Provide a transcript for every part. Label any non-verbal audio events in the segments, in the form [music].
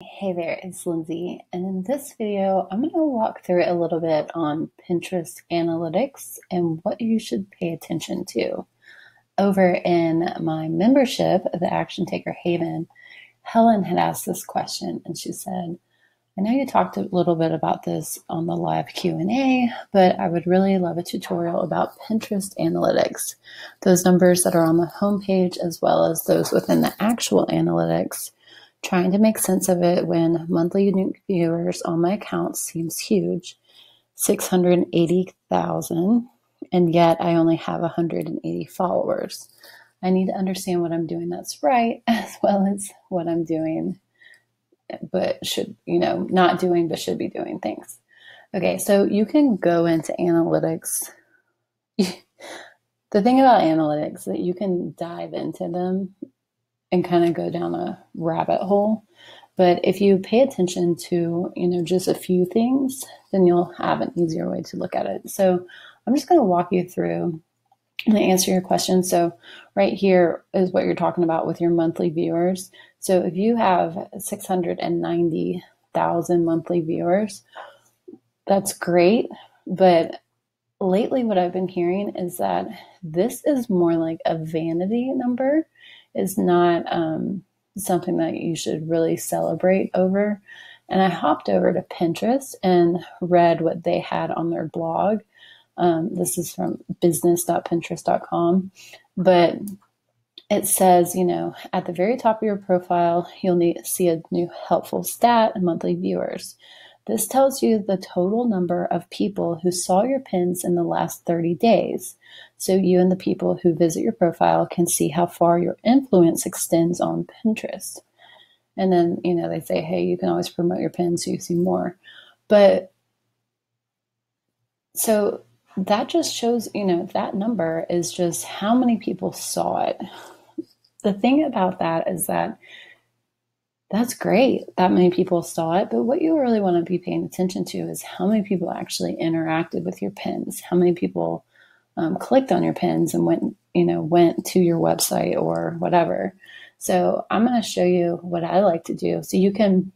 Hey there, it's Lindsey, and in this video, I'm going to walk through a little bit on Pinterest analytics and what you should pay attention to. Over in my membership, the Action Taker Haven, Helen had asked this question, and she said, I know you talked a little bit about this on the live Q&A, but I would really love a tutorial about Pinterest analytics. Those numbers that are on the homepage as well as those within the actual analytics Trying to make sense of it when monthly unique viewers on my account seems huge 680,000, and yet I only have 180 followers. I need to understand what I'm doing that's right, [laughs] as well as what I'm doing, but should, you know, not doing, but should be doing things. Okay, so you can go into analytics. [laughs] the thing about analytics that you can dive into them and kind of go down a rabbit hole. But if you pay attention to, you know, just a few things, then you'll have an easier way to look at it. So I'm just going to walk you through and answer your question. So right here is what you're talking about with your monthly viewers. So if you have 690,000 monthly viewers, that's great. But lately what I've been hearing is that this is more like a vanity number is not um, something that you should really celebrate over. And I hopped over to Pinterest and read what they had on their blog. Um, this is from business.pinterest.com. But it says, you know, at the very top of your profile, you'll need see a new helpful stat monthly viewers. This tells you the total number of people who saw your pins in the last 30 days. So you and the people who visit your profile can see how far your influence extends on Pinterest. And then, you know, they say, hey, you can always promote your pins so you see more. But so that just shows, you know, that number is just how many people saw it. The thing about that is that that's great that many people saw it but what you really want to be paying attention to is how many people actually interacted with your pins how many people um, clicked on your pins and went you know went to your website or whatever. So i'm going to show you what i like to do. So you can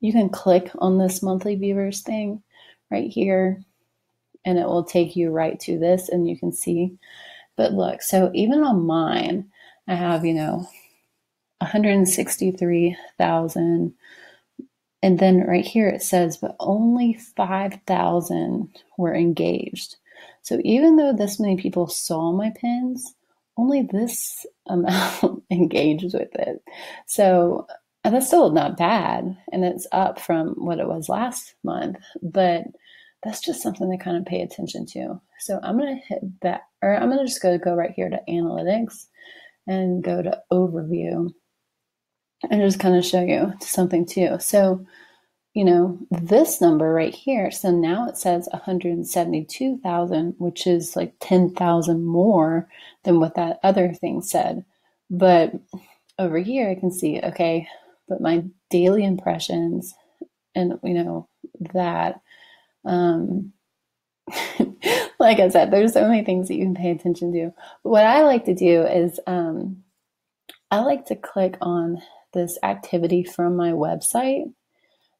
you can click on this monthly viewers thing right here and it will take you right to this and you can see. But look so even on mine i have you know 163,000. And then right here it says, but only 5,000 were engaged. So even though this many people saw my pins, only this [laughs] amount [laughs] engaged with it. So uh, that's still not bad. And it's up from what it was last month. But that's just something to kind of pay attention to. So I'm going to hit that, or I'm going to just go, go right here to analytics and go to overview and just kind of show you something too. So, you know, this number right here, so now it says 172,000, which is like 10,000 more than what that other thing said. But over here, I can see, okay, but my daily impressions and, you know, that, um, [laughs] like I said, there's so many things that you can pay attention to. But what I like to do is, um, I like to click on this activity from my website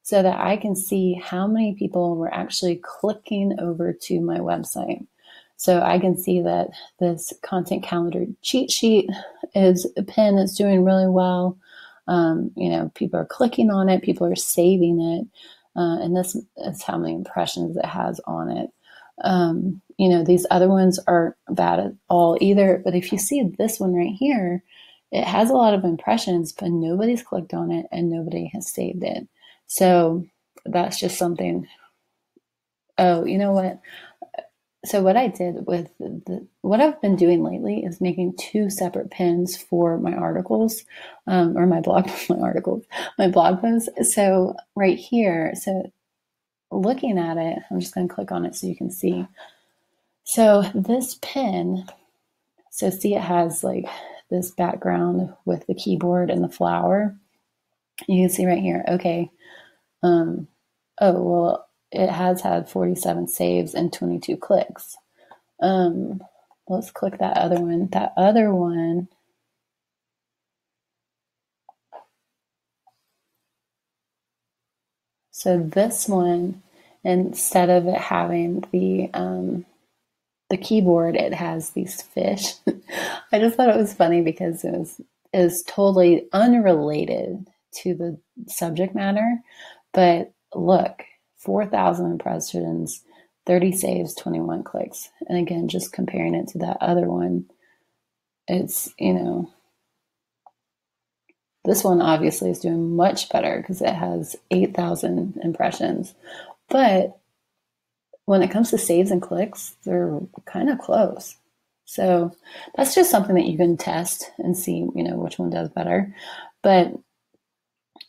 so that I can see how many people were actually clicking over to my website. So I can see that this content calendar cheat sheet is a pin that's doing really well. Um, you know, people are clicking on it, people are saving it, uh, and this is how many impressions it has on it. Um, you know, these other ones aren't bad at all either. But if you see this one right here, it has a lot of impressions, but nobody's clicked on it and nobody has saved it. So that's just something. Oh, you know what? So what I did with the, what I've been doing lately is making two separate pins for my articles, um, or my blog, [laughs] my articles, my blog posts. So right here, so looking at it, I'm just going to click on it so you can see. So this pin, so see it has like this background with the keyboard and the flower. You can see right here, okay, um, oh, well, it has had 47 saves and 22 clicks. Um, let's click that other one. That other one So this one, instead of it having the um, the keyboard, it has these fish. [laughs] I just thought it was funny because it was is totally unrelated to the subject matter. But look, 4,000 impressions, 30 saves, 21 clicks. And again, just comparing it to that other one, it's, you know, this one obviously is doing much better because it has 8,000 impressions. But when it comes to saves and clicks, they're kind of close. So that's just something that you can test and see, you know, which one does better. But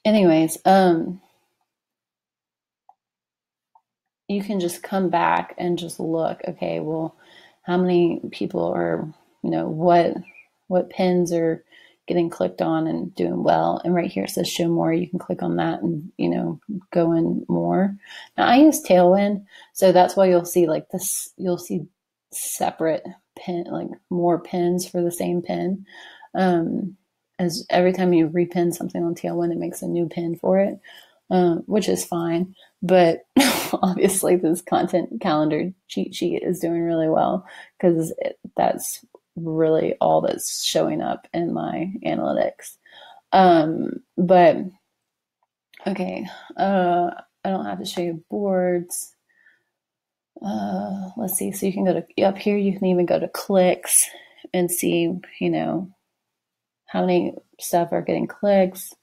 anyways, um you can just come back and just look, okay, well, how many people are, you know, what what pins are getting clicked on and doing well. And right here it says show more. You can click on that and, you know, go in more. Now I use Tailwind. So that's why you'll see like this, you'll see separate pin, like more pins for the same pin. Um, as every time you repin something on Tailwind, it makes a new pin for it, um, which is fine. But [laughs] obviously, this content calendar cheat sheet is doing really well because that's really all that's showing up in my analytics. Um, but okay, uh, I don't have to show you boards. Uh, let's see. So you can go to up here. You can even go to clicks and see, you know, how many stuff are getting clicks.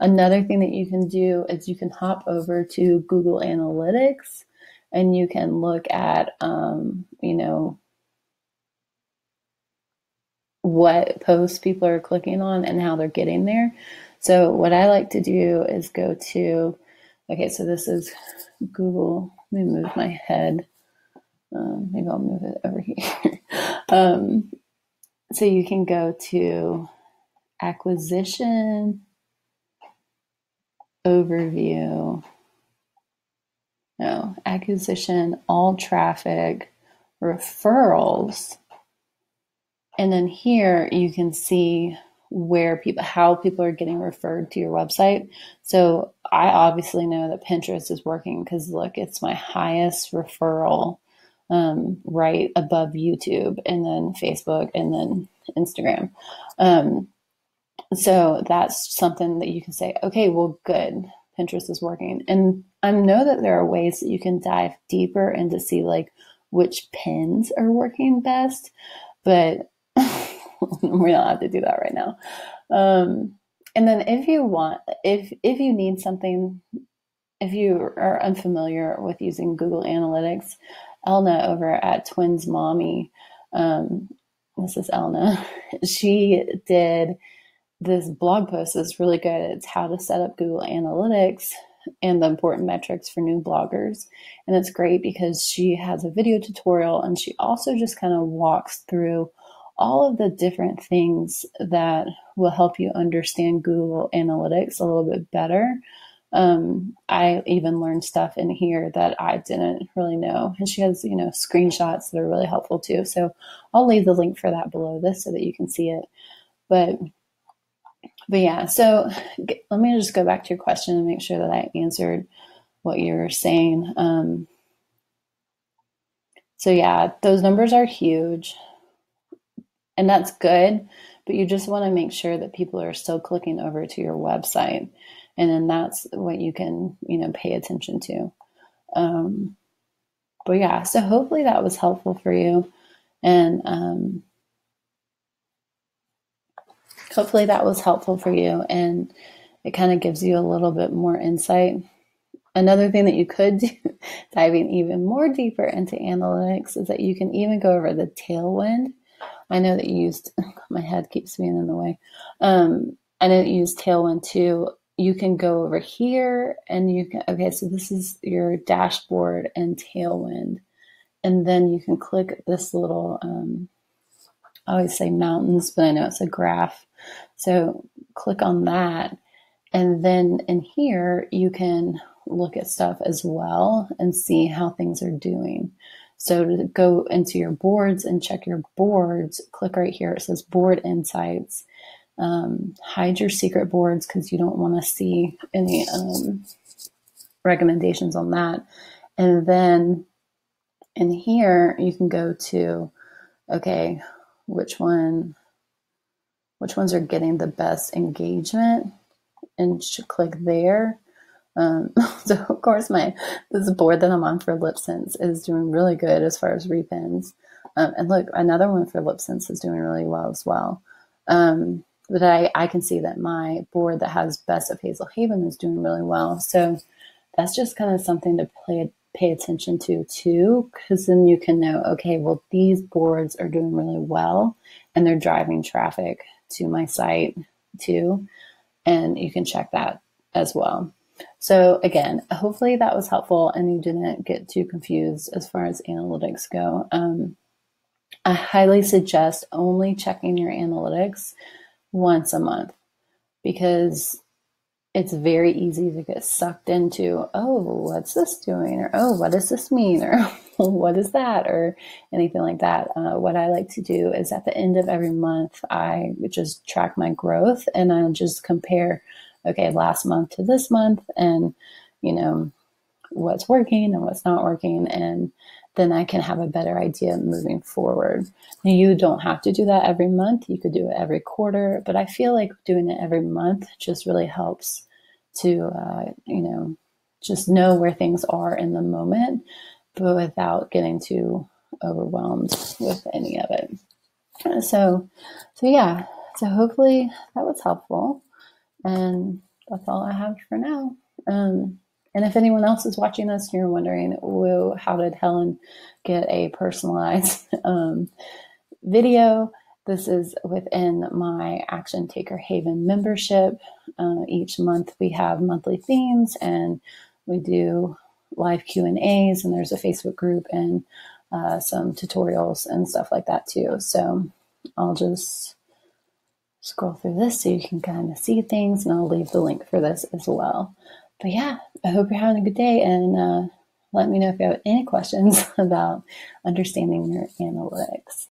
Another thing that you can do is you can hop over to Google Analytics and you can look at, um, you know, what posts people are clicking on and how they're getting there. So what I like to do is go to, okay, so this is Google. Let me move my head. Um, maybe I'll move it over [laughs] here. um, so you can go to acquisition, overview, no, acquisition, all traffic, referrals, and then here you can see where people, how people are getting referred to your website. So I obviously know that Pinterest is working because look, it's my highest referral um, right above YouTube and then Facebook and then Instagram. Um, so that's something that you can say, okay, well, good. Pinterest is working. And I know that there are ways that you can dive deeper and to see like which pins are working best. But [laughs] we don't have to do that right now. Um, and then if you want, if if you need something, if you are unfamiliar with using Google Analytics, Elna over at Twins Mommy, um, this is Elna, [laughs] she did this blog post is really good. It's how to set up Google Analytics and the important metrics for new bloggers. And it's great because she has a video tutorial and she also just kind of walks through all of the different things that will help you understand Google Analytics a little bit better. Um, I even learned stuff in here that I didn't really know. And she has, you know, screenshots that are really helpful too. So I'll leave the link for that below this so that you can see it. But but yeah, so let me just go back to your question and make sure that I answered what you're saying. Um, so yeah, those numbers are huge and that's good but you just want to make sure that people are still clicking over to your website. And then that's what you can you know pay attention to. Um, but yeah so hopefully that was helpful for you. And um, hopefully that was helpful for you and it kind of gives you a little bit more insight. Another thing that you could do [laughs] diving even more deeper into analytics is that you can even go over the tailwind I know that you used, [laughs] my head keeps being in the way. Um, I know that you use Tailwind too. You can go over here and you can, okay, so this is your dashboard and Tailwind. And then you can click this little, um, I always say mountains, but I know it's a graph. So click on that. And then in here, you can look at stuff as well and see how things are doing. So to go into your boards and check your boards, click right here. It says board insights. Um, hide your secret boards because you don't want to see any um, recommendations on that. And then in here, you can go to, okay, which one, which ones are getting the best engagement and click there. Um, [laughs] so of course my, this board that I'm on for LipSense is doing really good as far as repins. Um, and look, another one for LipSense is doing really well as well. Um, but I, I can see that my board that has Best of Hazel Haven is doing really well. So that's just kind of something to play, pay attention to too, because then you can know, okay, well, these boards are doing really well and they're driving traffic to my site too. And you can check that as well. So again, hopefully that was helpful and you didn't get too confused as far as analytics go. Um, I highly suggest only checking your analytics once a month because it's very easy to get sucked into, oh, what's this doing? Or, oh, what does this mean? Or, [laughs] what is that? Or anything like that. Uh, what I like to do is at the end of every month, I just track my growth and I just compare, okay, last month to this month and, you know, what's working and what's not working. And then I can have a better idea moving forward. You don't have to do that every month. You could do it every quarter, but I feel like doing it every month just really helps to, uh, you know, just know where things are in the moment, but without getting too overwhelmed with any of it. So, so yeah, so hopefully that was helpful. And that's all I have for now. Um, and if anyone else is watching this and you're wondering, Whoa, how did Helen get a personalized [laughs] um, video? This is within my Action Taker Haven membership. Uh, each month we have monthly themes and we do live Q and A's, and there's a Facebook group and uh, some tutorials and stuff like that too. So I'll just scroll through this so you can kind of see things, and I'll leave the link for this as well but yeah, I hope you're having a good day and uh, let me know if you have any questions [laughs] about understanding your analytics.